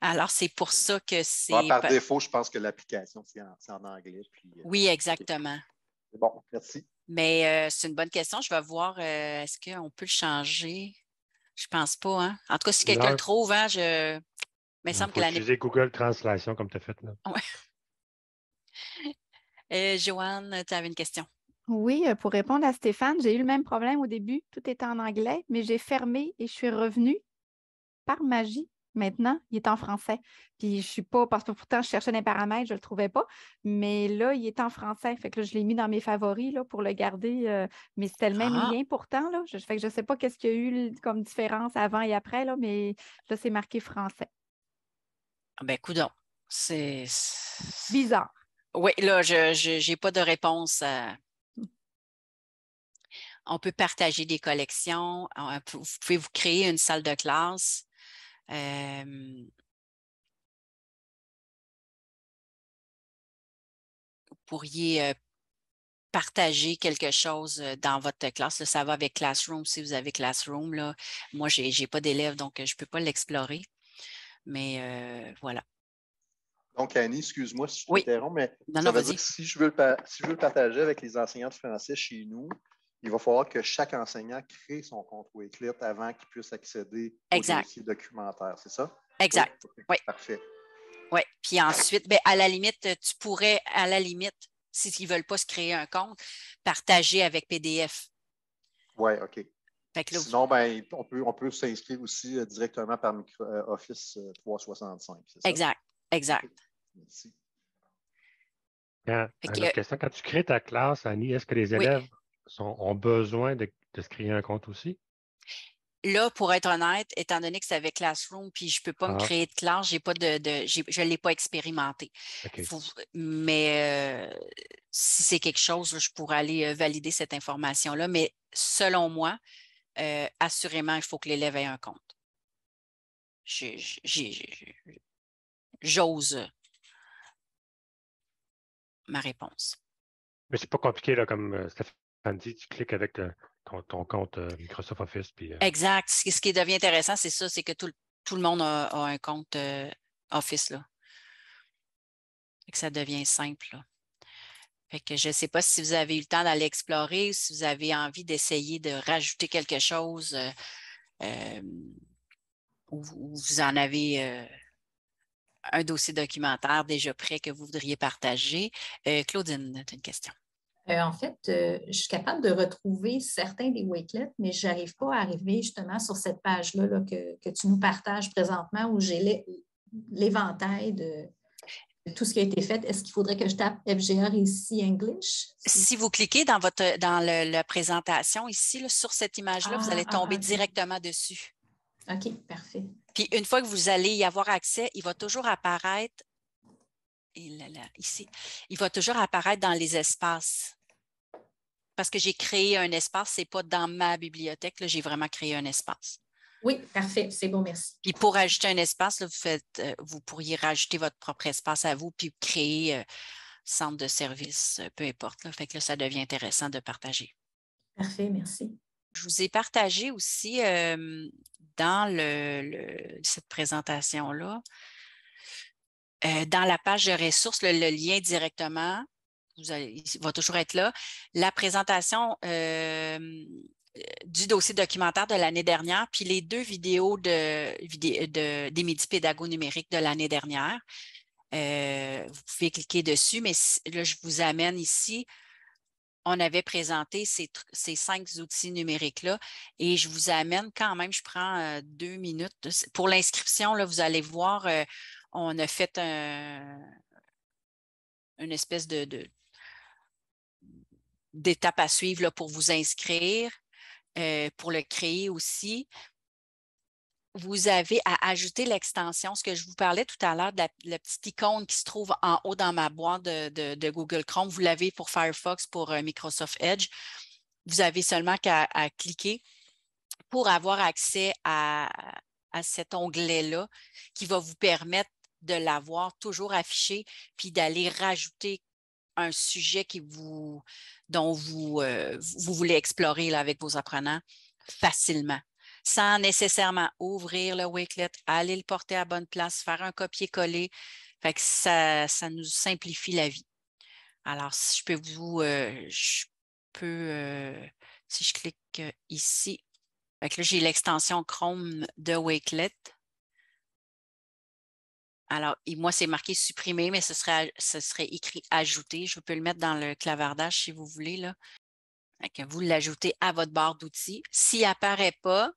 Speaker 1: Alors, c'est pour ça que c'est.
Speaker 5: par défaut, je pense que l'application, c'est en, anglais.
Speaker 1: Euh, oui, exactement.
Speaker 5: C'est bon, merci.
Speaker 1: Mais euh, c'est une bonne question. Je vais voir, euh, est-ce qu'on peut le changer? Je ne pense pas. Hein? En tout cas, si quelqu'un le trouve, hein, je.
Speaker 2: Mais il semble que l'année. utiliser Google Translation comme tu as fait là.
Speaker 1: Oui. Joanne, tu avais une question.
Speaker 6: Oui, euh, pour répondre à Stéphane, j'ai eu le même problème au début. Tout était en anglais, mais j'ai fermé et je suis revenue par magie maintenant. Il est en français. Puis je suis pas, parce que pourtant, je cherchais des paramètres, je ne le trouvais pas. Mais là, il est en français. Fait que je l'ai mis dans mes favoris là, pour le garder. Euh, mais c'était le même ah! lien pourtant. Là. Je, fait que je ne sais pas qu'est-ce qu'il y a eu comme différence avant et après, là, mais là, c'est marqué français.
Speaker 1: Ah, ben, coudon. C'est.
Speaker 6: Bizarre.
Speaker 1: Oui, là, je n'ai pas de réponse à, on peut partager des collections. Vous pouvez vous créer une salle de classe. vous pourriez partager quelque chose dans votre classe. ça va avec Classroom si vous avez Classroom. Là. Moi, je n'ai pas d'élèves, donc je ne peux pas l'explorer. Mais voilà.
Speaker 5: Donc, Annie, excuse-moi si je t'interromps, mais ça veut dire que si je, veux si je veux le partager avec les enseignants de français chez nous, il va falloir que chaque enseignant crée son compte Wakelet avant qu'il puisse accéder au dossier documentaire, c'est ça?
Speaker 1: Exact. Oui.
Speaker 5: Parfait.
Speaker 1: Oui. Puis ensuite, ben, à la limite, tu pourrais, à la limite, s'ils ne veulent pas se créer un compte, partager avec PDF.
Speaker 5: Oui, OK. Sinon, ben, on peut, on peut s'inscrire aussi euh, directement par euh, Office 365.
Speaker 1: Euh, ça? Exact, exact. Merci.
Speaker 2: Quand, quand tu crées ta classe, Annie, est-ce que les élèves ont besoin de, se créer un compte aussi?
Speaker 1: Là, pour être honnête, étant donné que c'est avec Classroom, puis je ne peux pas me ah. créer de classe, j'ai pas de, je ne l'ai pas expérimenté. mais euh, si c'est quelque chose, je pourrais aller valider cette information-là. Mais selon moi, euh, assurément, il faut que l'élève ait un compte. J'ose ma réponse.
Speaker 2: Mais c'est pas compliqué, là, comme tu cliques avec ton, compte euh, Microsoft Office. Puis, euh,
Speaker 1: Exact. Ce qui devient intéressant, c'est ça, c'est que tout, le monde a, un compte euh, Office. Là. que ça devient simple. Que je ne sais pas si vous avez eu le temps d'aller explorer, si vous avez envie d'essayer de rajouter quelque chose ou, vous en avez un dossier documentaire déjà prêt que vous voudriez partager. Claudine, tu as une question?
Speaker 3: Euh, en fait, euh, je suis capable de retrouver certains des wakelets, mais je n'arrive pas à arriver justement sur cette page-là que, tu nous partages présentement où j'ai l'éventail de, tout ce qui a été fait. Est-ce qu'il faudrait que je tape FGR ici English?
Speaker 1: Si vous cliquez dans, votre, dans la présentation ici, sur cette image-là, vous allez ah, tomber ah, directement dessus.
Speaker 3: OK, parfait.
Speaker 1: Puis une fois que vous allez y avoir accès, il va toujours apparaître ici, il va toujours apparaître dans les espaces parce que j'ai créé un espace, ce n'est pas dans ma bibliothèque, j'ai vraiment créé un espace.
Speaker 3: Oui, parfait, c'est bon, merci.
Speaker 1: Puis pour ajouter un espace, vous, faites, euh, vous pourriez rajouter votre propre espace à vous, puis créer un euh, centre de service, euh, peu importe. Là. Fait que là, ça devient intéressant de partager.
Speaker 3: Parfait, merci.
Speaker 1: Je vous ai partagé aussi dans le, cette présentation-là, dans la page de ressources, le lien directement vous allez, il va toujours être là. La présentation euh, du dossier documentaire de l'année dernière, puis les deux vidéos de, des midis pédago numériques de l'année dernière. Euh, vous pouvez cliquer dessus, mais là, je vous amène ici. On avait présenté ces, cinq outils numériques-là et je vous amène quand même, je prends euh, deux minutes. Pour l'inscription, là, vous allez voir, on a fait un, une espèce de, d'étapes à suivre pour vous inscrire, euh, pour le créer aussi. Vous avez à ajouter l'extension, ce que je vous parlais tout à l'heure, de la, petite icône qui se trouve en haut dans ma boîte de, Google Chrome. Vous l'avez pour Firefox, pour euh, Microsoft Edge. Vous avez seulement qu'à cliquer pour avoir accès à, à cet onglet-là qui va vous permettre de l'avoir toujours affiché, puis d'aller rajouter un sujet qui vous, dont vous, euh, vous voulez explorer avec vos apprenants facilement, sans nécessairement ouvrir le Wakelet, aller le porter à bonne place, faire un copier-coller. Fait que ça, ça nous simplifie la vie. Alors, si je peux vous, euh, je peux, euh, si je clique ici, là, j'ai l'extension Chrome de Wakelet. Alors, moi, c'est marqué supprimer, mais ce serait, écrit ajouter. Je peux le mettre dans le clavardage si vous voulez. Là. vous l'ajoutez à votre barre d'outils. S'il n'apparaît pas,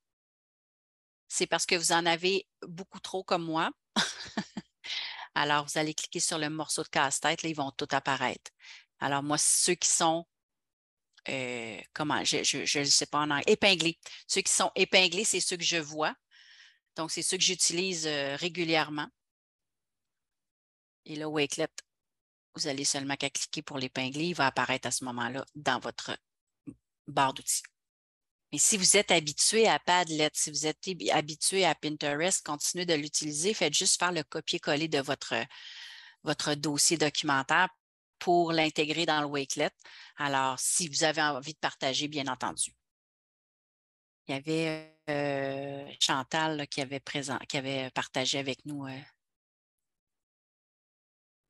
Speaker 1: c'est parce que vous en avez beaucoup trop comme moi. Alors, vous allez cliquer sur le morceau de casse-tête, ils vont tout apparaître. Alors, moi, ceux qui sont, euh, comment, je ne sais pas en anglais, épinglés. Ceux qui sont épinglés, c'est ceux que je vois. Donc, c'est ceux que j'utilise euh, régulièrement. Et là, Wakelet, vous allez seulement qu'à cliquer pour l'épingler, il va apparaître à ce moment-là dans votre barre d'outils. Mais si vous êtes habitué à Padlet, si vous êtes habitué à Pinterest, continuez de l'utiliser. Faites juste faire le copier-coller de votre, votre dossier documentaire pour l'intégrer dans le Wakelet. Alors, si vous avez envie de partager, bien entendu. Il y avait euh, Chantal qui, avait qui avait partagé avec nous euh,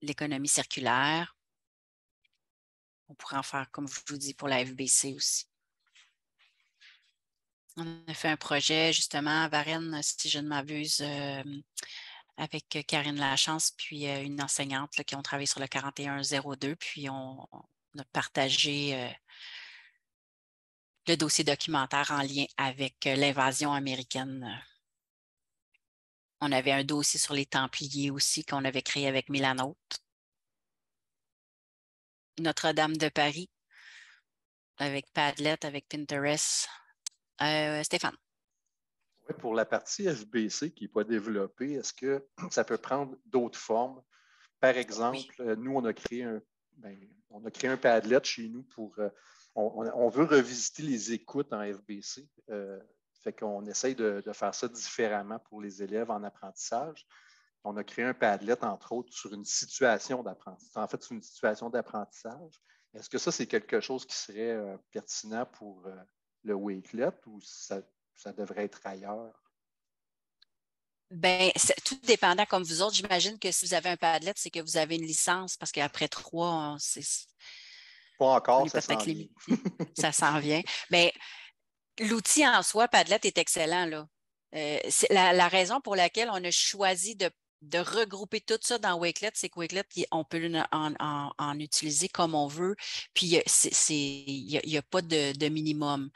Speaker 1: l'économie circulaire. On pourrait en faire, comme je vous dis, pour la FBC aussi. On a fait un projet justement à Varennes, si je ne m'abuse, euh, avec Karine Lachance, puis euh, une enseignante qui ont travaillé sur le 4102, puis on, a partagé euh, le dossier documentaire en lien avec l'invasion américaine. On avait un dossier sur les Templiers aussi qu'on avait créé avec Milanote. Notre-Dame de Paris, avec Padlet, avec Pinterest, euh, Stéphane.
Speaker 5: Oui, pour la partie FBC qui n'est pas développée, est-ce que ça peut prendre d'autres formes? Par exemple, euh, nous, on a créé un, ben, on a créé un Padlet chez nous pour. Euh, on, veut revisiter les écoutes en FBC. Fait qu'on essaye de, faire ça différemment pour les élèves en apprentissage. On a créé un Padlet, entre autres, sur une situation d'apprentissage. En fait, sur une situation d'apprentissage. Est-ce que ça, c'est quelque chose qui serait pertinent pour le Wakelet ou ça, devrait être ailleurs?
Speaker 1: Bien, tout dépendant comme vous autres. J'imagine que si vous avez un Padlet, c'est que vous avez une licence parce qu'après trois, c'est.
Speaker 5: Pas encore, ça s'en vient.
Speaker 1: ça s'en vient. Mais l'outil en soi, Padlet, est excellent. Là. Euh, la, raison pour laquelle on a choisi de, regrouper tout ça dans Wakelet, c'est que Wakelet, on peut en, utiliser comme on veut. Puis, il n'y a, pas de, minimum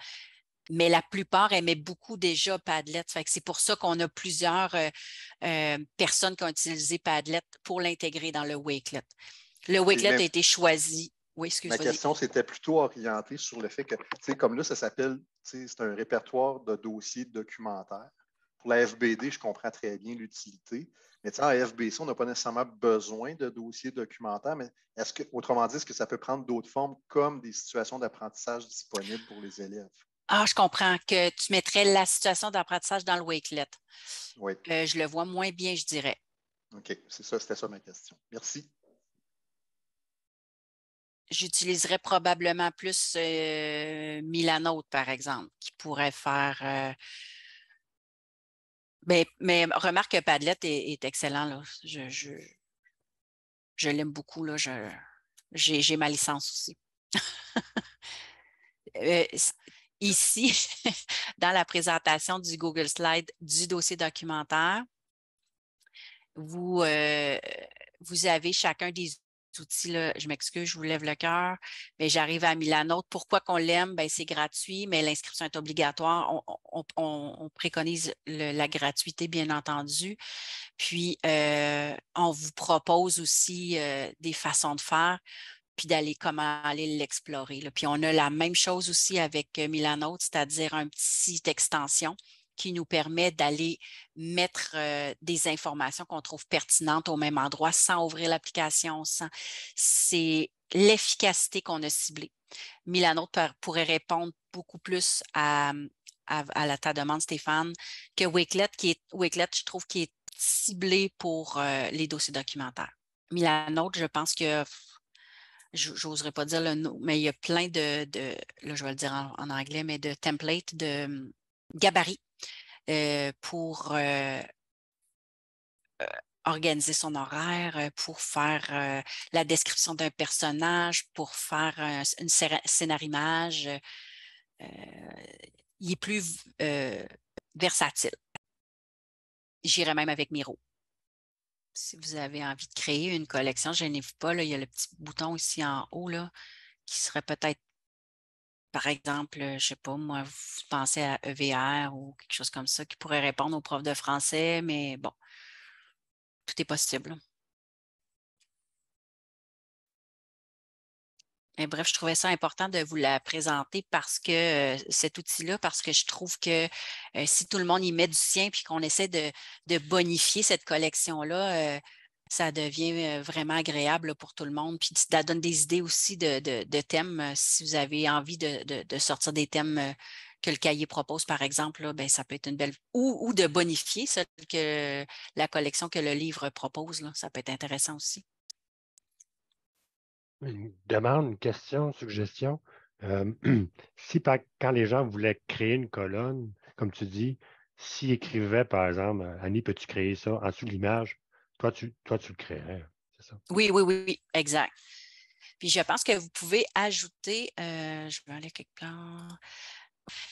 Speaker 1: mais la plupart aimaient beaucoup déjà Padlet. c'est pour ça qu'on a plusieurs euh, euh, personnes qui ont utilisé Padlet pour l'intégrer dans le Wakelet. Le Wakelet a été choisi. Oui, excusez-moi.
Speaker 5: Ma question, c'était plutôt orientée sur le fait que, tu sais, comme là, ça s'appelle, c'est un répertoire de dossiers documentaires. Pour la FBD, je comprends très bien l'utilité. Mais en FBC, on n'a pas nécessairement besoin de dossiers documentaires, mais est-ce que, autrement dit, est-ce que ça peut prendre d'autres formes comme des situations d'apprentissage disponibles pour les élèves?
Speaker 1: Ah, je comprends que tu mettrais la situation d'apprentissage dans le Wakelet.
Speaker 5: Oui.
Speaker 1: Euh, je le vois moins bien, je dirais.
Speaker 5: OK, c'est ça, c'était ça ma question. Merci.
Speaker 1: J'utiliserais probablement plus euh, Milanote, par exemple, qui pourrait faire. Euh, mais, remarque que Padlet est, excellent. Là. Je, je, l'aime beaucoup. Là. j'ai, ma licence aussi. ici, dans la présentation du Google Slide du dossier documentaire, vous, euh, vous avez chacun des outils. Là, je m'excuse, je vous lève le cœur, mais j'arrive à Milanote. Pourquoi qu'on l'aime? Ben, c'est gratuit, mais l'inscription est obligatoire. On, préconise la gratuité, bien entendu. Puis, euh, on vous propose aussi euh, des façons de faire puis d'aller comment aller l'explorer. Puis on a la même chose aussi avec euh, Milanote, c'est-à-dire un petit extension qui nous permet d'aller mettre euh, des informations qu'on trouve pertinentes au même endroit sans ouvrir l'application. Sans... C'est l'efficacité qu'on a ciblée. Milanote pourrait répondre beaucoup plus à, ta demande, Stéphane, que Wakelet, qui est Wakelet, je trouve, qui est ciblé pour euh, les dossiers documentaires. Milanote, je pense que j'oserais pas dire le nom, mais il y a plein de, là, je vais le dire en, anglais, mais de templates, de gabarits pour euh, euh, organiser son horaire, pour faire la description d'un personnage, pour faire un, une scénarimage. il est plus versatile. J'irais même avec Miro si vous avez envie de créer une collection, n'ai pas, là, il y a le petit bouton ici en haut là, qui serait peut-être par exemple, je ne sais pas, moi, vous pensez à EVR ou quelque chose comme ça qui pourrait répondre aux profs de français, mais bon, tout est possible. bref, je trouvais ça important de vous la présenter parce que cet outil-là, parce que je trouve que si tout le monde y met du sien puis qu'on essaie de, bonifier cette collection-là, ça devient vraiment agréable pour tout le monde. Puis ça donne des idées aussi de, thèmes. Si vous avez envie de, sortir des thèmes que le cahier propose, par exemple, ben, ça peut être une belle. Ou, de bonifier que la collection que le livre propose. ça peut être intéressant aussi.
Speaker 2: Une demande, une question, une suggestion? Si quand les gens voulaient créer une colonne, comme tu dis, s'ils écrivaient, par exemple, Annie, peux-tu créer ça en dessous de l'image? Toi, tu, toi, tu le créerais?
Speaker 1: Oui, oui, oui, oui, exact. Puis je pense que vous pouvez ajouter, euh, je vais aller quelque part.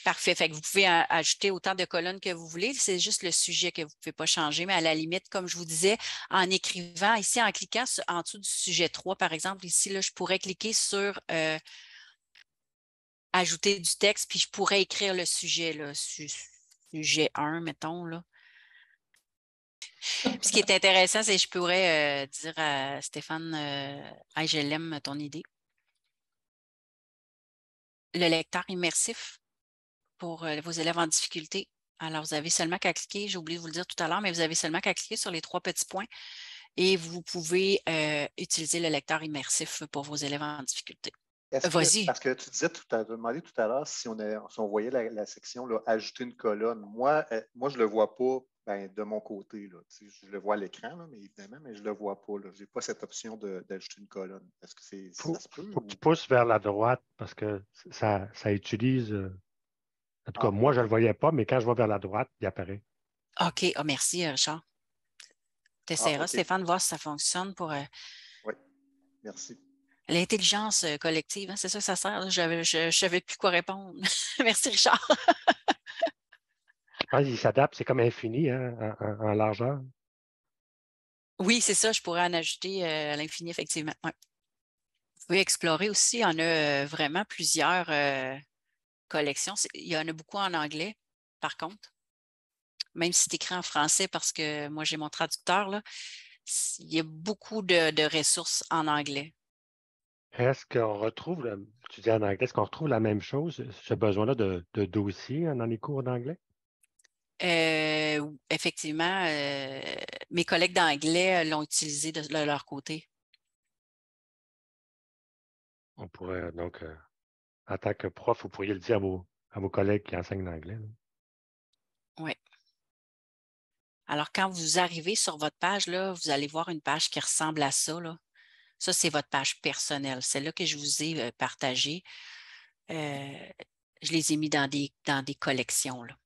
Speaker 1: Parfait. Fait que vous pouvez ajouter autant de colonnes que vous voulez. C'est juste le sujet que vous ne pouvez pas changer. Mais à la limite, comme je vous disais, en écrivant ici, en cliquant en dessous du sujet 3, par exemple, ici, là, je pourrais cliquer sur euh, ajouter du texte, puis je pourrais écrire le sujet, là, sujet 1, mettons. Là. Ce qui est intéressant, c'est que je pourrais euh, dire à Stéphane euh, je l'aime ton idée. Le lecteur immersif, pour euh, vos élèves en difficulté. Alors, vous avez seulement qu'à cliquer, j'ai oublié de vous le dire tout à l'heure, mais vous avez seulement qu'à cliquer sur les trois petits points et vous pouvez euh, utiliser le lecteur immersif pour vos élèves en difficulté.
Speaker 5: Vas-y. Parce que tu disais tout à demandé tout à l'heure si on, on voyait la, section là, ajouter une colonne. Moi, moi je ne le vois pas ben, de mon côté. Là. Je le vois à l'écran, mais évidemment, mais je ne le vois pas. Je n'ai pas cette option d'ajouter une colonne. Est-ce que c'est
Speaker 2: ça se peut? Faut que tu pousses vers la droite parce que ça, ça utilise en tout cas, moi, je ne le voyais pas, mais quand je vais vers la droite, il apparaît.
Speaker 1: OK. Oh, merci, euh, Richard. Tu essaieras, ah, Stéphane, de voir si ça fonctionne pour. Euh,
Speaker 5: oui, merci.
Speaker 1: L'intelligence euh, collective, hein, c'est ça que ça sert. Je ne savais plus quoi répondre. merci, Richard.
Speaker 2: Ah, il s'adapte, c'est comme infini hein, en, largeur.
Speaker 1: Oui, c'est ça, je pourrais en ajouter à l'infini, effectivement. Vous pouvez explorer aussi, il y en a vraiment plusieurs collection. Il y en a beaucoup en anglais, par contre. Même si c'est écrit en français, parce que moi, j'ai mon traducteur, là, il y a beaucoup de, ressources en anglais.
Speaker 2: Est-ce qu'on retrouve, tu dis en anglais, est-ce qu'on retrouve la même chose, ce besoin-là de, de dossier dans les cours d'anglais?
Speaker 1: Euh, effectivement, euh, mes collègues d'anglais l'ont utilisé de, leur côté.
Speaker 2: On pourrait donc euh, en tant que prof, vous pourriez le dire à vos, à vos collègues qui enseignent l'anglais.
Speaker 1: Oui. Alors, quand vous arrivez sur votre page, là, vous allez voir une page qui ressemble à ça. Là. Ça, c'est votre page personnelle. Celle-là que je vous ai euh, partagée. Euh, je les ai mis dans des, dans des collections. Là.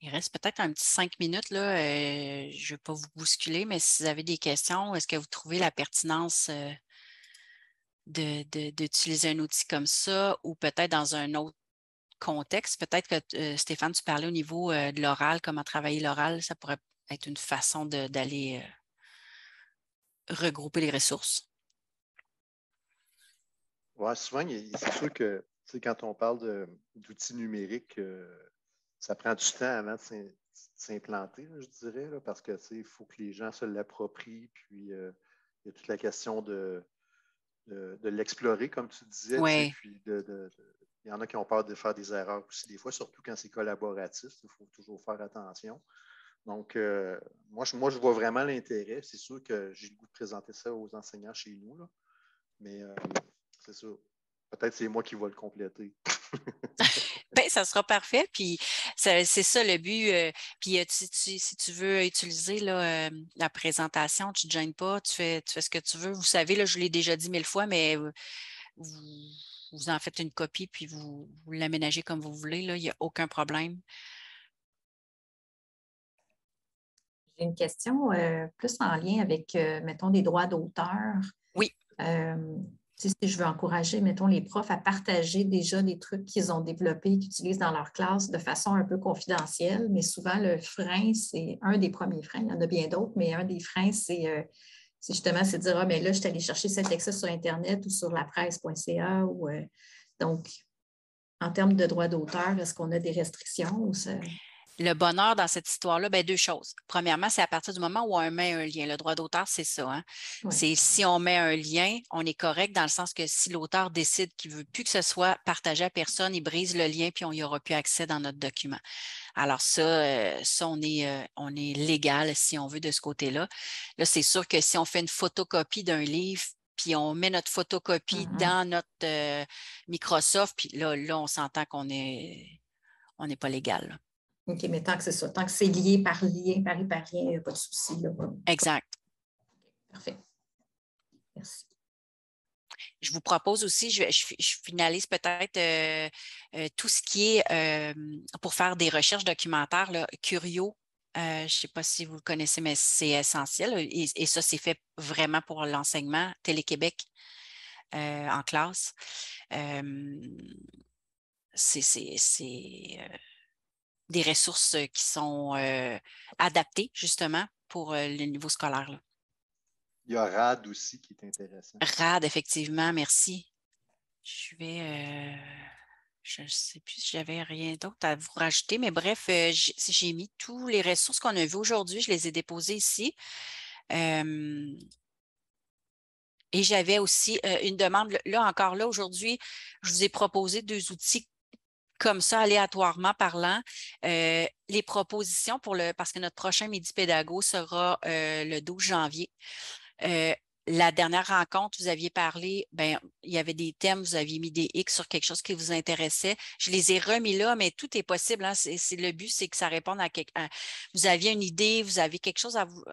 Speaker 1: Il reste peut-être un petit cinq minutes. Là. Euh, je ne vais pas vous bousculer, mais si vous avez des questions, est-ce que vous trouvez la pertinence d'utiliser un outil comme ça ou peut-être dans un autre contexte? Peut-être que euh, Stéphane, tu parlais au niveau euh, de l'oral, comment travailler l'oral, ça pourrait être une façon d'aller euh, regrouper les ressources.
Speaker 5: Oui, souvent, c'est sûr que quand on parle d'outils numériques, ça prend du temps avant de s'implanter, je dirais, parce qu'il faut que les gens se l'approprient. Puis il y a toute la question de de, l'explorer, comme tu disais. Puis il y en a qui ont peur de faire des erreurs aussi, des fois, surtout quand c'est collaboratif. Il faut toujours faire attention. Donc, euh, moi, je, moi, je vois vraiment l'intérêt. C'est sûr que j'ai le goût de présenter ça aux enseignants chez nous. Là. Mais euh, c'est ça. Peut-être c'est moi qui vais le compléter.
Speaker 1: ben, ça sera parfait. Puis c'est ça le but. Euh, puis si tu veux utiliser là, euh, la présentation, tu ne te gênes pas, tu fais, tu fais ce que tu veux. Vous savez, là, je l'ai déjà dit mille fois, mais euh, vous, en faites une copie, puis vous, l'aménagez comme vous voulez. Là, il n'y a aucun problème.
Speaker 3: J'ai une question plus en lien avec, mettons, des droits d'auteur.
Speaker 1: Oui
Speaker 3: si je veux encourager, mettons, les profs à partager déjà des trucs qu'ils ont développés, qu'ils utilisent dans leur classe de façon un peu confidentielle, mais souvent le frein, c'est un des premiers freins. Il y en a bien d'autres, mais un des freins, c'est euh, justement c'est dire Ah, mais là, je suis allé chercher cet texte sur Internet ou sur la presse.ca. Euh, donc, en termes de droit d'auteur, est-ce qu'on a des restrictions ou
Speaker 1: le bonheur dans cette histoire-là, ben, deux choses. Premièrement, c'est à partir du moment où on met un lien. Le droit d'auteur, c'est ça. Hein. C'est si on met un lien, on est correct dans le sens que si l'auteur décide qu'il ne veut plus que ce soit partagé à personne, il brise le lien puis on n'y aura plus accès dans notre document. Alors ça, euh, ça on, est, euh, on est légal si on veut de ce côté-là. Là, c'est sûr que si on fait une photocopie d'un livre, puis on met notre photocopie mm-hmm. dans notre euh, Microsoft, puis là, là, on s'entend qu'on est on n'est pas légal.
Speaker 3: OK, mais tant que c'est ça, tant que c'est lié par lien, par par lien, il n'y a pas de souci.
Speaker 1: Exact.
Speaker 3: Parfait. Merci.
Speaker 1: Je vous propose aussi, je, finalise peut-être euh, euh, tout ce qui est euh, pour faire des recherches documentaires, là, Curio. je ne sais pas si vous le connaissez, mais c'est essentiel. Et, ça, c'est fait vraiment pour l'enseignement Télé-Québec en classe. c'est des ressources qui sont adaptées justement pour le niveau scolaire.
Speaker 5: Il y a RAD aussi qui est intéressant.
Speaker 1: RAD, effectivement, merci. Je vais. je ne sais plus si j'avais rien d'autre à vous rajouter, mais bref, j'ai mis tous les ressources qu'on a vues aujourd'hui, je les ai déposées ici. et j'avais aussi une demande, là encore là, aujourd'hui, je vous ai proposé deux outils comme ça, aléatoirement parlant, euh, les propositions pour le, parce que notre prochain Midi Pédago sera euh, le 12 janvier. Euh, la dernière rencontre, vous aviez parlé, ben, il y avait des thèmes, vous aviez mis des X sur quelque chose qui vous intéressait. Je les ai remis là, mais tout est possible. Hein. Le but, c'est que ça réponde à, quelque, Vous aviez une idée, vous avez quelque chose à vous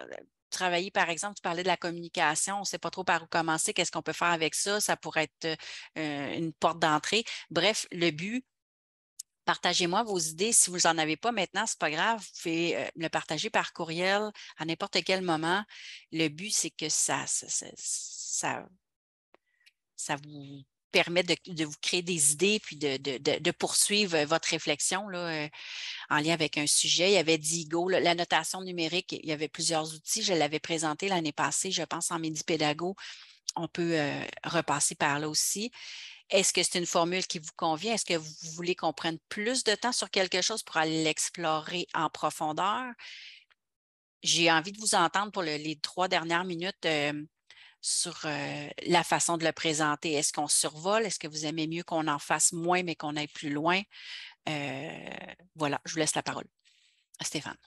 Speaker 1: travailler, par exemple, tu parlais de la communication, on ne sait pas trop par où commencer, qu'est-ce qu'on peut faire avec ça, ça pourrait être une porte d'entrée. Bref, le but, Partagez-moi vos idées. Si vous n'en avez pas maintenant, ce n'est pas grave. Vous pouvez euh, le partager par courriel à n'importe quel moment. Le but, c'est que ça, ça, ça, vous permet de, vous créer des idées puis de, poursuivre votre réflexion là, euh, en lien avec un sujet. Il y avait Digo, la notation numérique, il y avait plusieurs outils. Je l'avais présenté l'année passée, je pense, en Midi Pédago. On peut euh, repasser par là aussi. Est-ce que c'est une formule qui vous convient? Est-ce que vous voulez qu'on prenne plus de temps sur quelque chose pour aller l'explorer en profondeur? J'ai envie de vous entendre pour les trois dernières minutes euh, sur euh, la façon de le présenter. Est-ce qu'on survole? Est-ce que vous aimez mieux qu'on en fasse moins, mais qu'on aille plus loin? Euh, voilà, je vous laisse la parole. Stéphane.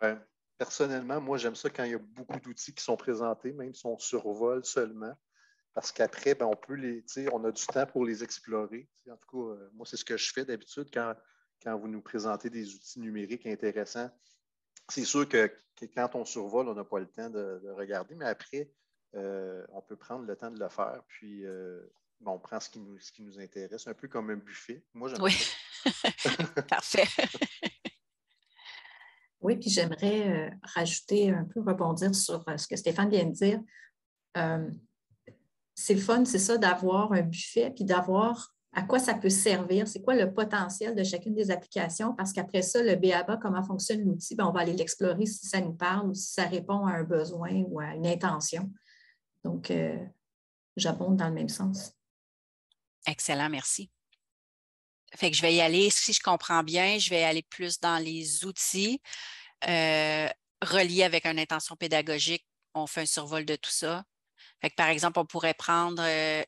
Speaker 5: Ben, personnellement, moi, j'aime ça quand il y a beaucoup d'outils qui sont présentés, même si on survole seulement parce qu'après, ben, on peut les, on a du temps pour les explorer. En tout cas, euh, moi, c'est ce que je fais d'habitude quand, quand vous nous présentez des outils numériques intéressants. C'est sûr que, quand on survole, on n'a pas le temps de, regarder, mais après, euh, on peut prendre le temps de le faire, puis euh, ben, on prend ce qui, nous, ce qui nous intéresse, un peu comme un buffet. Moi, j'aime
Speaker 1: Oui, parfait.
Speaker 3: oui, puis j'aimerais rajouter un peu, rebondir sur ce que Stéphane vient de dire c'est le fun, c'est ça, d'avoir un buffet, puis d'avoir à quoi ça peut servir, c'est quoi le potentiel de chacune des applications, parce qu'après ça, le BABA, comment fonctionne l'outil, ben, on va aller l'explorer si ça nous parle ou si ça répond à un besoin ou à une intention. Donc, euh, j'abonde dans le même sens.
Speaker 1: Excellent, merci. Fait que je vais y aller, si je comprends bien, je vais aller plus dans les outils euh, reliés avec une intention pédagogique. On fait un survol de tout ça par exemple, on pourrait prendre euh,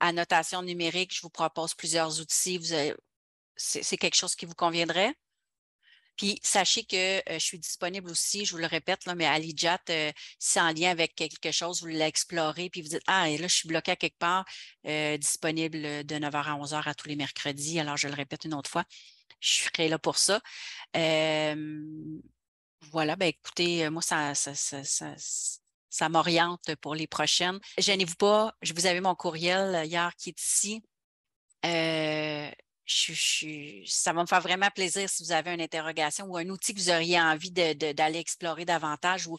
Speaker 1: annotation numérique, je vous propose plusieurs outils. c'est quelque chose qui vous conviendrait? Puis sachez que euh, je suis disponible aussi, je vous le répète, là, mais AliJat, euh, c'est en lien avec quelque chose, vous l'explorez, puis vous dites Ah, et là, je suis bloqué à quelque part, disponible de 9h à 11h à tous les mercredis. Alors, je le répète une autre fois. Je serai là pour ça. voilà, ben écoutez, moi, ça, ça, ça ça m'oriente pour les prochaines. Gênez-vous pas, je vous avais mon courriel euh, hier qui est ici. Euh, ça va me faire vraiment plaisir si vous avez une interrogation ou un outil que vous auriez envie d'aller explorer davantage ou,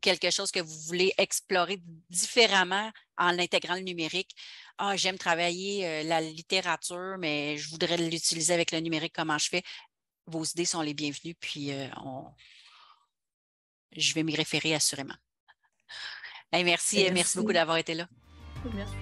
Speaker 1: quelque chose que vous voulez explorer différemment en intégrant le numérique. Ah, j'aime travailler euh, la littérature, mais je voudrais l'utiliser avec le numérique. Comment je fais? Vos idées sont les bienvenues, puis je vais m'y référer assurément merci, merci beaucoup d'avoir été là.
Speaker 3: Merci.